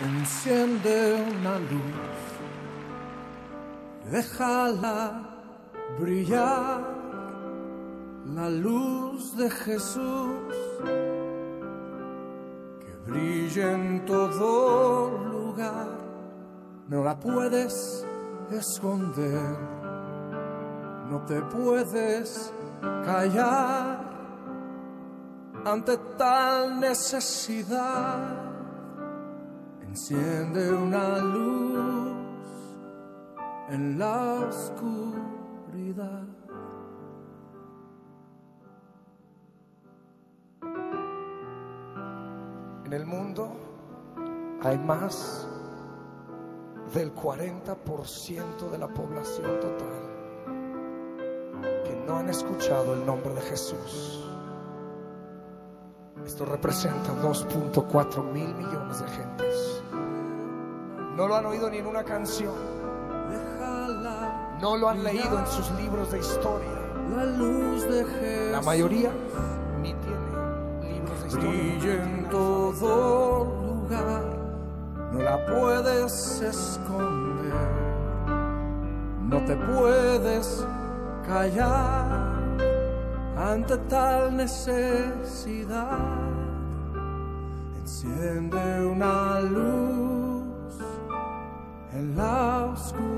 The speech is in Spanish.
Enciende una luz, déjala brillar, la luz de Jesús. Que brilla en todo lugar, no la puedes esconder, no te puedes callar ante tal necesidad. Enciende una luz en la oscuridad. En el mundo hay más del 40% de la población total que no han escuchado el nombre de Jesús. Esto representa 2.4 mil millones de gentes. No lo han oído ni en una canción. No lo han leído en sus libros de historia. la luz de Jesús. La mayoría ni tiene libros de historia. en todo lugar, no la puedes esconder, no te puedes callar ante tal necesidad. Enciende una luz en la oscuridad.